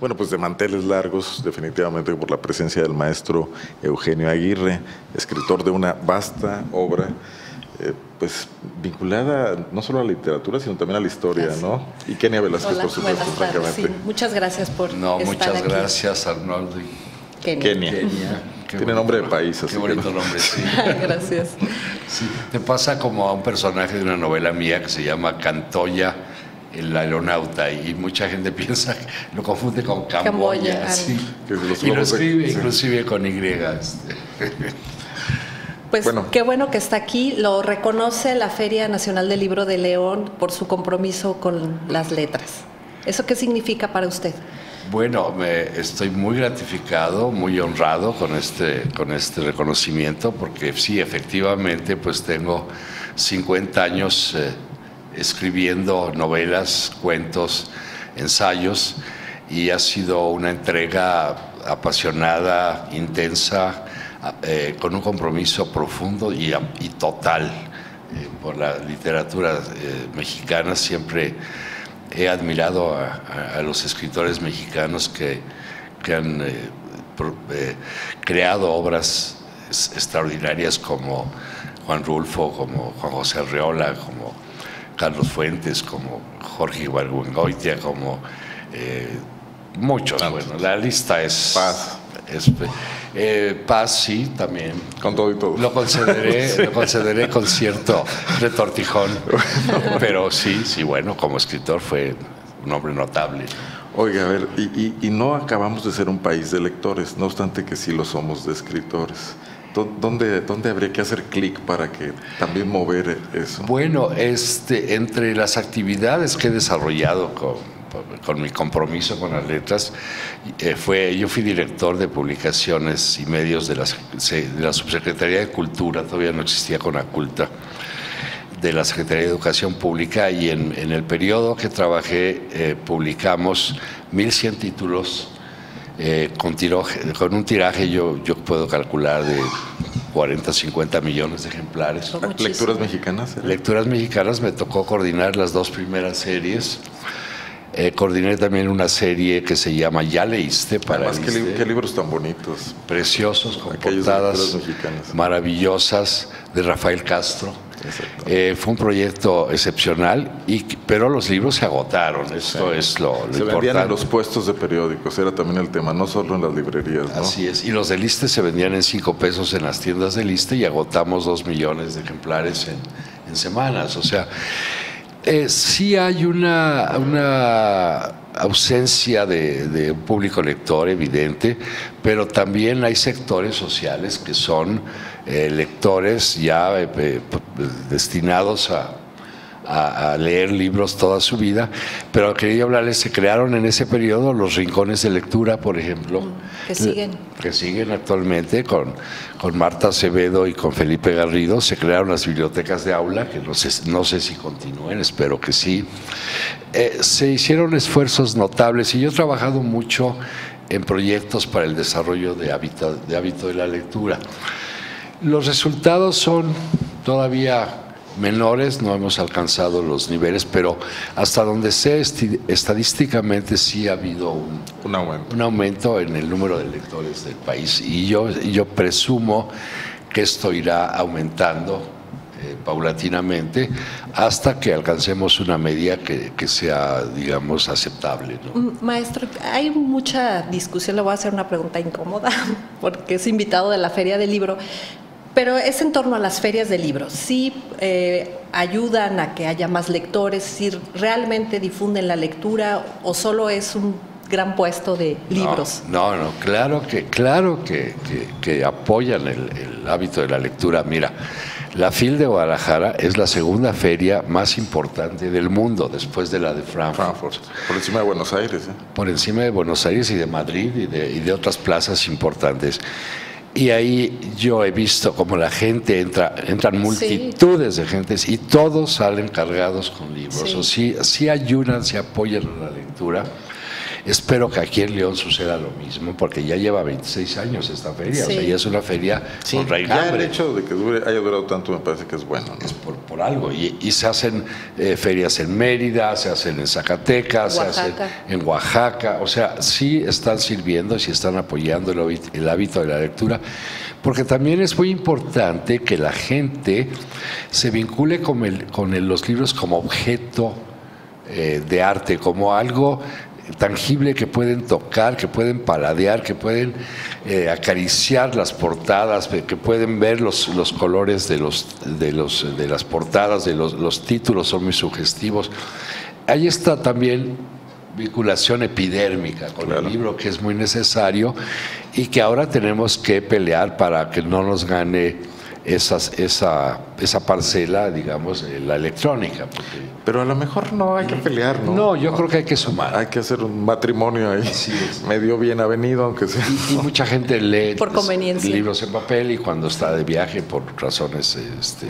Bueno, pues de manteles largos, definitivamente por la presencia del maestro Eugenio Aguirre, escritor de una vasta obra, eh, pues vinculada no solo a la literatura, sino también a la historia, ¿no? Y Kenia Velázquez, Hola, por supuesto, francamente. Sí, muchas gracias por No, estar muchas aquí. gracias, Arnoldo. y Kenia. Kenia. Kenia. Qué Tiene bonito nombre de país, así Qué que bonito no. nombre, sí. gracias. Sí, Te pasa como a un personaje de una novela mía que se llama Cantoya, el aeronauta, y mucha gente piensa, que lo confunde con Camboya. Camboya, sí. Y lo escribe sí. inclusive con Y. este. Pues Bueno. qué bueno que está aquí. Lo reconoce la Feria Nacional del Libro de León por su compromiso con las letras. ¿Eso qué significa para usted? Bueno, me, estoy muy gratificado, muy honrado con este, con este reconocimiento, porque sí, efectivamente, pues tengo 50 años eh, escribiendo novelas, cuentos, ensayos, y ha sido una entrega apasionada, intensa, eh, con un compromiso profundo y, total eh, por la literatura eh, mexicana. Siempre he admirado a, los escritores mexicanos que, han creado obras extraordinarias como Juan Rulfo, como Juan José Arreola, como Carlos Fuentes, como Jorge Ibargüengoitia, como eh, muchos. Bueno, la lista es... Paz. es- eh, Paz, sí, también. Con todo y todo. Lo concederé, lo concederé con cierto retortijón. Pero sí, sí, bueno, como escritor fue un hombre notable. Oiga, a ver, y, y- y no acabamos de ser un país de lectores, no obstante que sí lo somos de escritores. ¿Dó- ¿Dónde, dónde habría que hacer clic para que también mover eso? Bueno, este, entre las actividades que he desarrollado con, con mi compromiso con las letras, eh, fue, yo fui director de publicaciones y medios de la, de la Subsecretaría de Cultura, todavía no existía Conaculta, de la Secretaría de Educación Pública y en, en el periodo que trabajé eh, publicamos 1.100 títulos eh, con, tiraje- con un tiraje yo, yo puedo calcular de 40, 50 millones de ejemplares. ¿Lecturas mexicanas? ¿eh? Lecturas mexicanas me tocó coordinar las dos primeras series. Eh, coordiné también una serie que se llama Ya leíste para Además, ¿qué, li- qué libros tan bonitos. preciosos con Aquellos portadas maravillosas de Rafael Castro. Eh, fue un proyecto excepcional, y, pero los libros se agotaron. Esto es lo, lo Se vendían importante. en los puestos de periódicos, era también el tema, no solo en las librerías, ¿no? Así es. Y los de Liste se vendían en cinco pesos en las tiendas de Liste y agotamos dos millones de ejemplares en, en semanas. O sea, eh, sí hay una, una ausencia de, un público lector evidente, pero también hay sectores sociales que son eh, lectores ya eh, eh, destinados a, a, a leer libros toda su vida, pero quería hablarles, se crearon en ese periodo los rincones de lectura, por ejemplo. que siguen. Que siguen actualmente con, con Marta Acevedo y con Felipe Garrido. Se crearon las bibliotecas de aula, que no sé, no sé si continúen, espero que sí. Eh, se hicieron esfuerzos notables y yo he trabajado mucho en proyectos para el desarrollo de hábito de, hábito de la lectura. Los resultados son todavía menores, no hemos alcanzado los niveles, pero hasta donde sé estadísticamente sí ha habido un, Un aumento. un aumento en el número de lectores del país y yo, yo presumo que esto irá aumentando eh, paulatinamente hasta que alcancemos una media que, que sea, digamos, aceptable. ¿no? Maestro, hay mucha discusión, le voy a hacer una pregunta incómoda, porque es invitado de la Feria del Libro, pero es en torno a las ferias de libros. ¿Sí eh, ayudan a que haya más lectores? ¿Si realmente difunden la lectura o solo es un gran puesto de libros? No, no, no, claro que, claro que, que- que apoyan el, el hábito de la lectura. Mira, la FIL de Guadalajara es la segunda feria más importante del mundo después de la de Frankfurt. Frankfurt, por encima de Buenos Aires. ¿eh? por encima de Buenos Aires y de Madrid y de, y de otras plazas importantes. Y ahí yo he visto como la gente entra, entran multitudes de gentes y todos salen cargados con libros. Sí. O sí, sí ayudan, sí apoyan a la lectura. Espero que aquí en León suceda lo mismo, porque ya lleva 26 años esta feria, o sea, ya es una feria con Ya el hecho de que dure, haya durado tanto me parece que es bueno. Es por, algo, y, se hacen eh, ferias en Mérida, se hacen en Zacatecas, se hacen en Oaxaca, o sea, sí están sirviendo, sí están apoyando el, el hábito de la lectura porque también es muy importante que la gente se vincule con, los libros como objeto eh, de arte, como algo tangible que pueden tocar, que pueden paladear, que pueden eh, acariciar las portadas, que pueden ver los, colores de, los, de, los, de las portadas, de los, los títulos son muy sugestivos. Ahí está también vinculación epidérmica con el libro, que es muy necesario y que ahora tenemos que pelear para que no nos gane esas, esa, esa parcela, digamos, la electrónica. Pero a lo mejor no hay que pelear, ¿no? No, yo creo que hay que sumar. Hay que hacer un matrimonio ahí, medio bien avenido, aunque sea. Y, mucha gente lee por libros en papel y cuando está de viaje por razones este,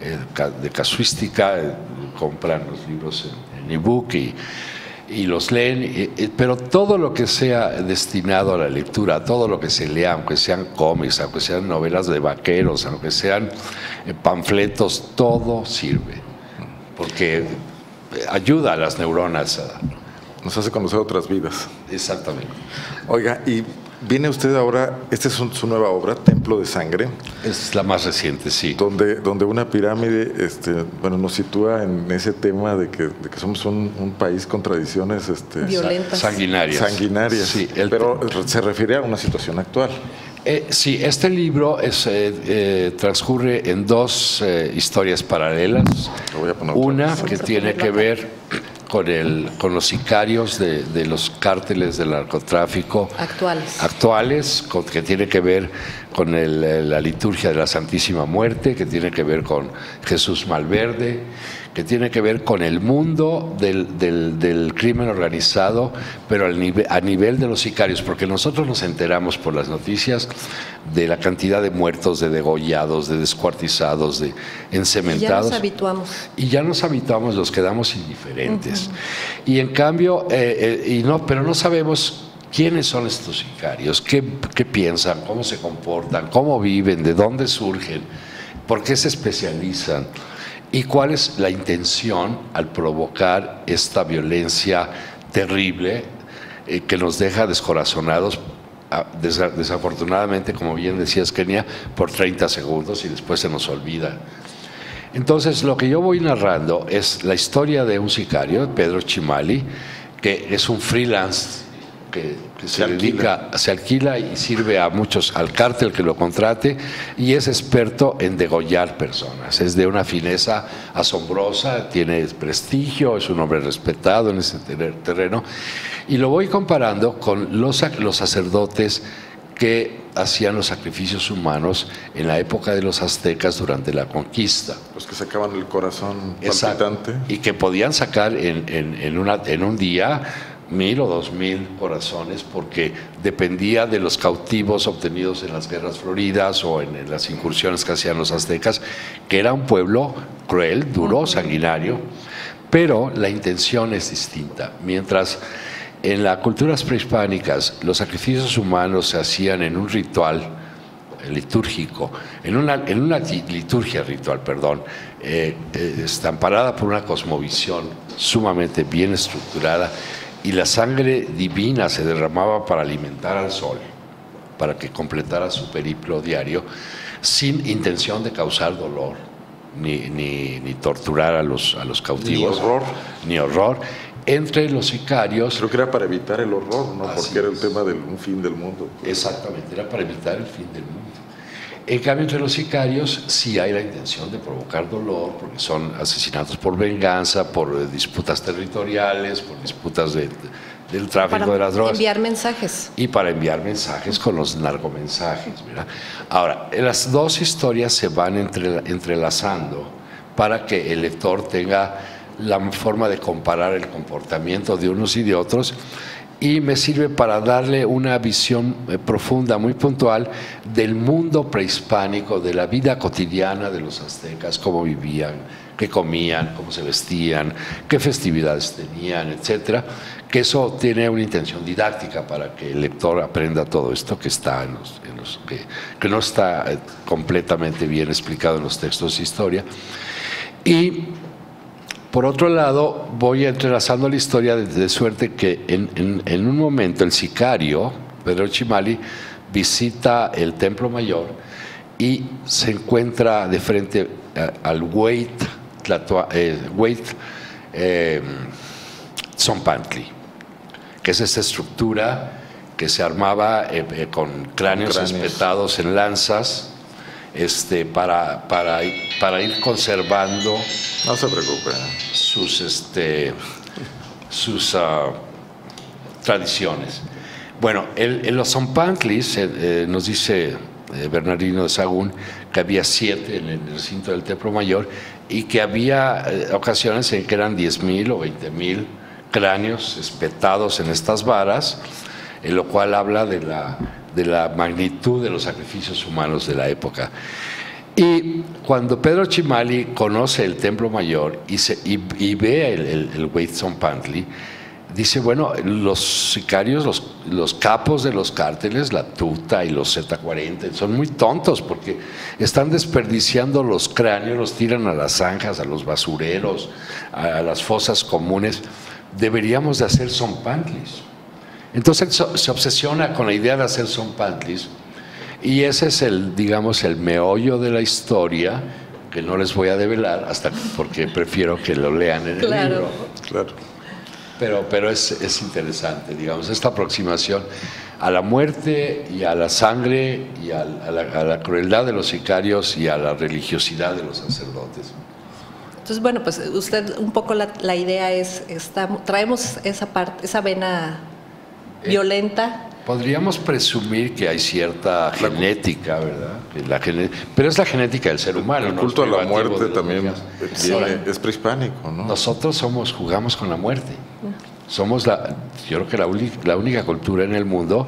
eh, de casuística, eh, compran los libros en, en ebook y y los leen, pero todo lo que sea destinado a la lectura, todo lo que se lea, aunque sean cómics, aunque sean novelas de vaqueros, aunque sean eh, panfletos, todo sirve, porque ayuda a las neuronas. Nos hace conocer otras vidas. Exactamente. Oiga, y Viene usted ahora, esta es su nueva obra, Templo de Sangre. Es la más reciente, sí. Donde, donde una pirámide este, bueno, nos sitúa en ese tema de que, de que somos un, país con tradiciones este, violentas. Sanguinarias. Sanguinarias. Sí, pero se refiere a una situación actual. Eh, sí, este libro es, eh, eh, transcurre en dos historias paralelas. Una que tiene que ver con, el, con los sicarios de, de los cárteles del narcotráfico actuales, actuales con, que tiene que ver con el, la liturgia de la Santísima Muerte, que tiene que ver con Jesús Malverde, que tiene que ver con el mundo del, del, crimen organizado, pero al a nivel de los sicarios, porque nosotros nos enteramos por las noticias de la cantidad de muertos, de degollados, de descuartizados, de encementados. Y ya nos habituamos. Y ya nos habituamos, los quedamos indiferentes. Y en cambio, eh, eh, y no, pero no sabemos quiénes son estos sicarios, qué, qué piensan, cómo se comportan, cómo viven, de dónde surgen, por qué se especializan. ¿Y cuál es la intención al provocar esta violencia terrible eh, que nos deja descorazonados, ah, desafortunadamente, como bien decías, Kenia, por 30 segundos y después se nos olvida? Entonces, lo que yo voy narrando es la historia de un sicario, Pedro Chimali, que es un freelance que, se, dedica, se alquila y sirve a muchos, al cártel que lo contrate, y es experto en degollar personas. Es de una fineza asombrosa, tiene prestigio, es un hombre respetado en ese terreno. Y lo voy comparando con los, los sacerdotes que hacían los sacrificios humanos en la época de los aztecas durante la conquista. Los que sacaban el corazón palpitante. Y que podían sacar en, en, una, en un día mil o dos mil corazones porque dependía de los cautivos obtenidos en las guerras floridas o en, las incursiones que hacían los aztecas, que era un pueblo cruel, duro, sanguinario, pero la intención es distinta. Mientras en las culturas prehispánicas los sacrificios humanos se hacían en un ritual litúrgico, en una, en una liturgia ritual, perdón, eh, eh, estamparada por una cosmovisión sumamente bien estructurada, y la sangre divina se derramaba para alimentar al sol, para que completara su periplo diario, sin intención de causar dolor, ni, ni, torturar a los, a los cautivos. Ni horror. Ni horror. Entre los sicarios. Creo que era para evitar el horror, ¿no? Porque era el tema de un fin del mundo. Exactamente, era para evitar el fin del mundo. En cambio, entre los sicarios sí hay la intención de provocar dolor, porque son asesinatos por venganza, por eh, disputas territoriales, por disputas del tráfico de las drogas. Para enviar mensajes. Y para enviar mensajes con los narcomensajes. Ahora, las dos historias se van entrelazando para que el lector tenga la forma de comparar el comportamiento de unos y de otros y me sirve para darle una visión eh, profunda, muy puntual, del mundo prehispánico, de la vida cotidiana de los aztecas, cómo vivían, qué comían, cómo se vestían, qué festividades tenían, etcétera, que eso tiene una intención didáctica para que el lector aprenda todo esto que está en los, en los que, que, no está eh, completamente bien explicado en los textos de historia. Y por otro lado, voy entrelazando la historia de, suerte que en, en, en, un momento el sicario, Pedro Chimali, visita el Templo Mayor y se encuentra de frente al Wait, eh, Wait eh, que es esta estructura que se armaba eh, eh, con cráneos, espetados en lanzas este, para, para, para ir conservando. No se preocupe. Sus, este, sus uh, tradiciones. Bueno, en los Zompantlis, eh, nos dice Bernardino de Sagún, que había siete en el recinto del Templo Mayor y que había ocasiones en que eran 10.000 o 20.000 cráneos espetados en estas varas, en lo cual habla de la, de la magnitud de los sacrificios humanos de la época. Y cuando Pedro Chimali conoce el Templo Mayor y, ve el, el, el dice, bueno, los sicarios, los, capos de los cárteles, la Tuta y los Z40, son muy tontos porque están desperdiciando los cráneos, los tiran a las zanjas, a los basureros, a las fosas comunes deberíamos de hacer pantlis. Entonces se obsesiona con la idea de hacer pantlis y ese es el, digamos, el meollo de la historia que no les voy a develar hasta porque prefiero que lo lean en el libro. Claro. Pero, pero es, es interesante, digamos, esta aproximación a la muerte y a la sangre y a la, a la crueldad de los sicarios y a la religiosidad de los sacerdotes. Entonces, bueno, pues usted un poco la, idea es, traemos esa parte, esa vena violenta. Podríamos presumir que hay cierta genética, ¿verdad? La pero es la genética del ser humano. El culto a la muerte también es prehispánico, ¿no? Nosotros somos, jugamos con la muerte. Somos la, yo creo que la, la única cultura en el mundo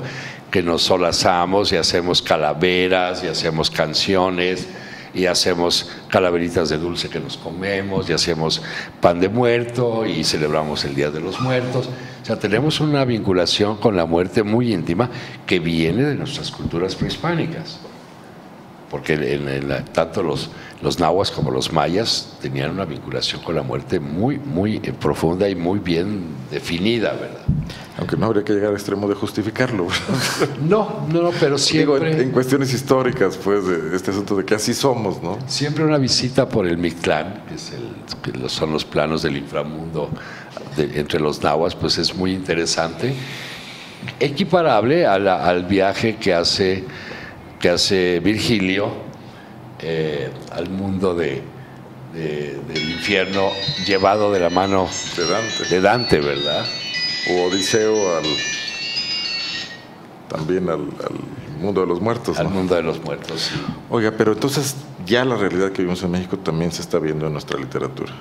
que nos solazamos y hacemos calaveras y hacemos canciones y hacemos calaveritas de dulce que nos comemos y hacemos pan de muerto y celebramos el Día de los Muertos. O sea, tenemos una vinculación con la muerte muy íntima que viene de nuestras culturas prehispánicas. Porque en, tanto los, los nahuas como los mayas tenían una vinculación con la muerte muy, muy eh, profunda y muy bien definida, ¿verdad? Aunque no habría que llegar al extremo de justificarlo. No, no, pero siempre... Digo, en, cuestiones históricas, pues, de este asunto de que así somos, ¿no? Siempre una visita por el Mictlán, que, es el, que son los planos del inframundo entre los nahuas, pues es muy interesante. Equiparable al viaje que hace, que hace Virgilio eh, al mundo de, del infierno llevado de la mano de Dante, de Dante ¿verdad? o Odiseo al, también al, mundo de los muertos. Al mundo de los muertos, sí. Oiga, pero entonces ya la realidad que vivimos en México también se está viendo en nuestra literatura.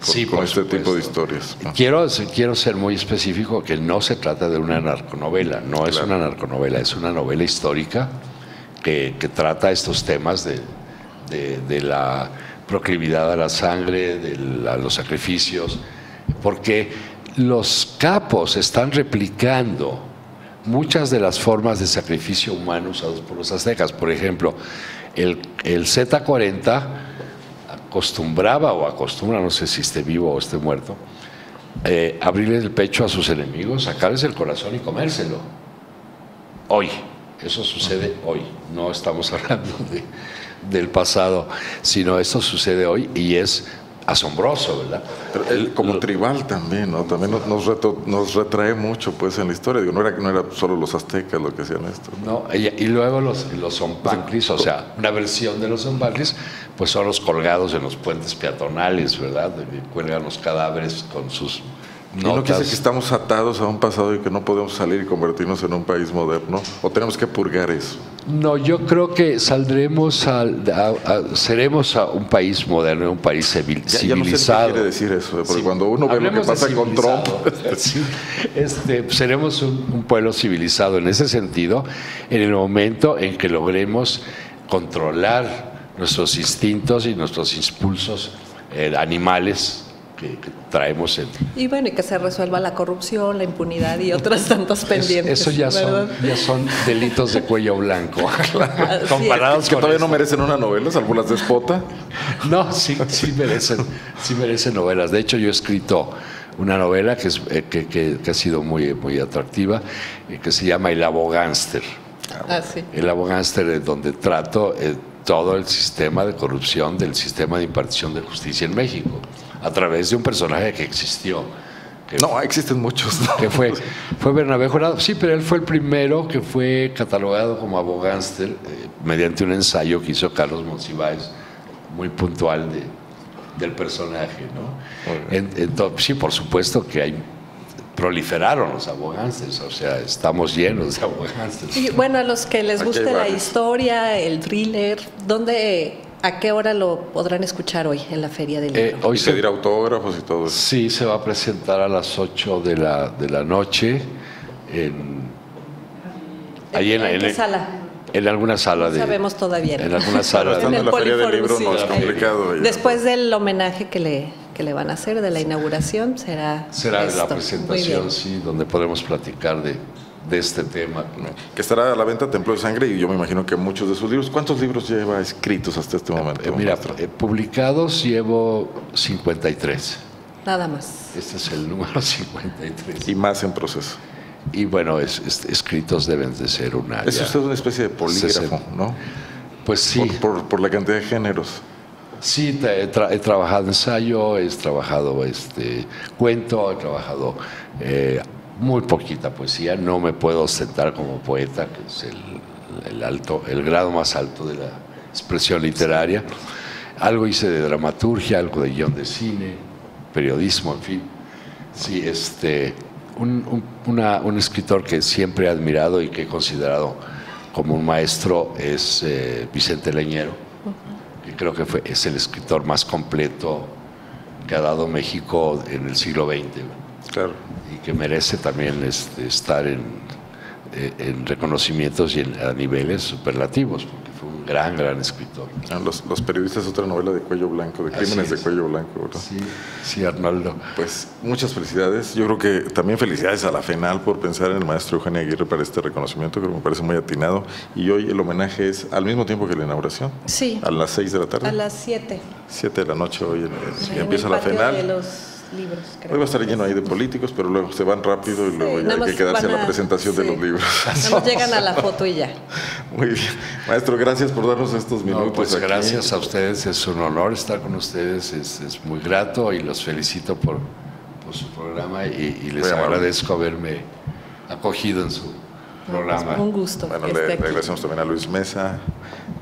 Sí, con este tipo de historias. Quiero, quiero ser muy específico que no se trata de una narconovela, no es una narconovela, es una novela histórica que, que trata estos temas de, de, de, la proclividad a la sangre, de los sacrificios, porque los capos están replicando muchas de las formas de sacrificio humano usados por los aztecas. Por ejemplo, el, Z40 acostumbraba o acostumbra, no sé si esté vivo o esté muerto, eh, abrirle el pecho a sus enemigos, sacarles el corazón y comérselo. Hoy, eso sucede hoy, no estamos hablando del pasado, sino esto sucede hoy y es asombroso, ¿verdad? Pero como tribal también, ¿no? También nos, nos, retrae mucho, pues, en la historia. Digo, no era, no era solo los aztecas lo que hacían esto. No, y, luego los, los zompantlis, o sea, una versión de los zompantlis, pues son los colgados en los puentes peatonales, ¿verdad? Cuelgan los cadáveres con sus ¿Y no quiere que estamos atados a un pasado y que no podemos salir y convertirnos en un país moderno? ¿O tenemos que purgar eso? No, yo creo que saldremos a, seremos a un país moderno, un país civilizado. Ya, no sé qué quiere decir eso, porque cuando uno ve lo que pasa con Trump... este, seremos un, pueblo civilizado en ese sentido, en el momento en que logremos controlar nuestros instintos y nuestros impulsos eh, animales que, traemos. En, y bueno, y que se resuelva la corrupción, la impunidad y otros tantos pendientes. eso ya son, ya son delitos de cuello blanco. comparados que todavía no merecen una novela, salvo las de Spota. No, sí, sí merecen, sí merecen novelas. De hecho, yo he escrito una novela que, es, eh, que, que, ha sido muy, muy atractiva, eh, que se llama El abogánster. Ah, sí. El abogánster, donde trato eh, todo el sistema de corrupción del sistema de impartición de justicia en México, a través de un personaje que existió. no, existen muchos. Que fue, fue Bernabé Jurado. Sí, pero él fue el primero que fue catalogado como abogánster mediante un ensayo que hizo Carlos Monsiváis, muy puntual de, del personaje. ¿no? sí, por supuesto que hay proliferaron los abogantes, o sea, estamos llenos de abogantes. Y bueno, a los que les guste la historia, el thriller, ¿dónde, a qué hora lo podrán escuchar hoy en la Feria del eh, Libro? hoy se dirá autógrafos y todo eso. Sí, se va a presentar a las 8 de la, de la noche en... Ahí en, ¿En qué sala? En alguna sala de. Sabemos todavía. En alguna sala. en, la feria del libro no es complicado. Después del homenaje que le, que le van a hacer de la inauguración, será. Será la presentación, sí, donde podremos platicar de, de este tema. Que estará a la venta Templo de Sangre y yo me imagino que muchos de sus libros. ¿Cuántos libros lleva escritos hasta este momento? Eh, mira, eh, publicados llevo 53. Nada más. Este es el número 53. Y más en proceso. Y bueno, es, escritos deben de ser una... Es usted una especie de polígrafo, ¿no? Pues sí. Por, la cantidad de géneros. Sí, he, trabajado ensayo, he trabajado este, cuento, he trabajado eh, muy poquita poesía. No me puedo sentar como poeta, que es el, alto, el grado más alto de la expresión literaria. Algo hice de dramaturgia, algo de guion de cine, periodismo, en fin. Sí, este, un, escritor que siempre he admirado y que he considerado como un maestro es eh, Vicente Leñero, que creo que fue, es el escritor más completo que ha dado México en el siglo XX. Claro. Y que merece también este, estar en, eh, en reconocimientos y a niveles superlativos gran, gran escritor. Ah, los, los, periodistas, otra novela de cuello blanco, de crímenes de cuello blanco. Sí, sí, Arnoldo. Pues muchas felicidades. Yo creo que también felicidades a la FENAL por pensar en el maestro Eugenio Aguirre para este reconocimiento, creo que me parece muy atinado. Y hoy el homenaje es al mismo tiempo que la inauguración. Sí. A las 6 de la tarde. A las 7. 7 de la noche hoy empieza la FENAL libros. Hoy va a estar lleno ahí de políticos, pero luego se van rápido y luego ya hay que quedarse en la presentación de los libros. Nos llegan a la foto y ya. Muy bien. Maestro, gracias por darnos estos minutos. pues gracias a ustedes, es un honor estar con ustedes, es, muy grato y los felicito por, su programa y, les agradezco haberme acogido en su programa. un gusto. Bueno, le, agradecemos también a Luis Mesa,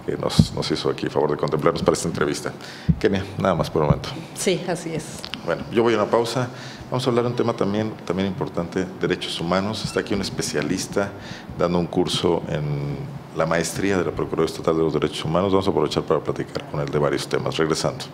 que nos, nos hizo aquí favor de contemplarnos para esta entrevista. Kenia, nada más por el momento. Sí, así es. Bueno, yo voy a una pausa. Vamos a hablar de un tema también, también importante, derechos humanos. Está aquí un especialista dando un curso en la maestría de la Procuraduría Estatal de los Derechos Humanos. Vamos a aprovechar para platicar con él de varios temas. Regresando.